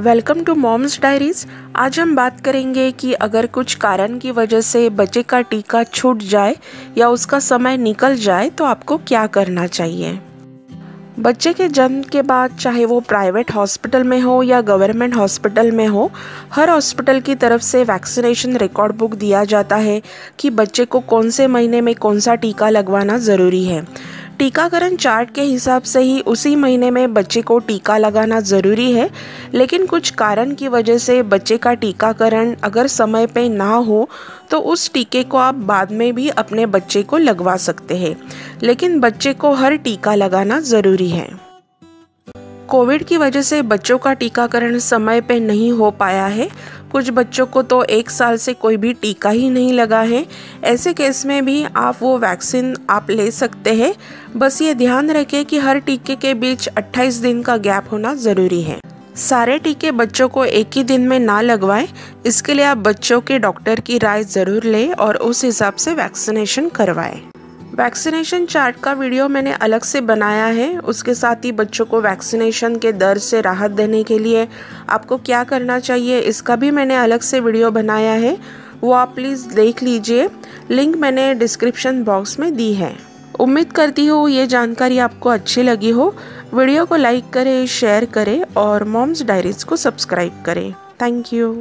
Welcome to moms diaries आज हम बात करेंगे कि अगर कुछ कारण की वजह से बच्चे का टीका छूट जाए या उसका समय निकल जाए तो आपको क्या करना चाहिए? बच्चे के जन्म के बाद, चाहे वो प्राइवेट हॉस्पिटल में हो या गवर्नमेंट हॉस्पिटल में हो, हर हॉस्पिटल की तरफ़ से वैक्सीनेशन रिकॉर्ड बुक दिया जाता है कि बच्चे को कौन से महीने में कौन सा टीका लगवाना ज़रूरी है। टीकाकरण चार्ट के हिसाब से ही उसी महीने में बच्चे को टीका लगाना ज़रूरी है, लेकिन कुछ कारण की वजह से बच्चे का टीकाकरण अगर समय पे ना हो तो उस टीके को आप बाद में भी अपने बच्चे को लगवा सकते हैं। लेकिन बच्चे को हर टीका लगाना ज़रूरी है। कोविड की वजह से बच्चों का टीकाकरण समय पे नहीं हो पाया है कुछ बच्चों को तो एक साल से कोई भी टीका ही नहीं लगा है। ऐसे केस में भी आप वो वैक्सीन आप ले सकते हैं। बस ये ध्यान रखें कि हर टीके के बीच 28 दिन का गैप होना ज़रूरी है। सारे टीके बच्चों को एक ही दिन में ना लगवाएँ। इसके लिए आप बच्चों के डॉक्टर की राय ज़रूर लें और उस हिसाब से वैक्सीनेशन करवाएँ। वैक्सीनेशन चार्ट का वीडियो मैंने अलग से बनाया है। उसके साथ ही बच्चों को वैक्सीनेशन के दर से राहत देने के लिए आपको क्या करना चाहिए, इसका भी मैंने अलग से वीडियो बनाया है। वो आप प्लीज़ देख लीजिए। लिंक मैंने डिस्क्रिप्शन बॉक्स में दी है। उम्मीद करती हूँ ये जानकारी आपको अच्छी लगी हो। वीडियो को लाइक करें शेयर करें और मॉम्स डायरीज को सब्सक्राइब करें। Thank you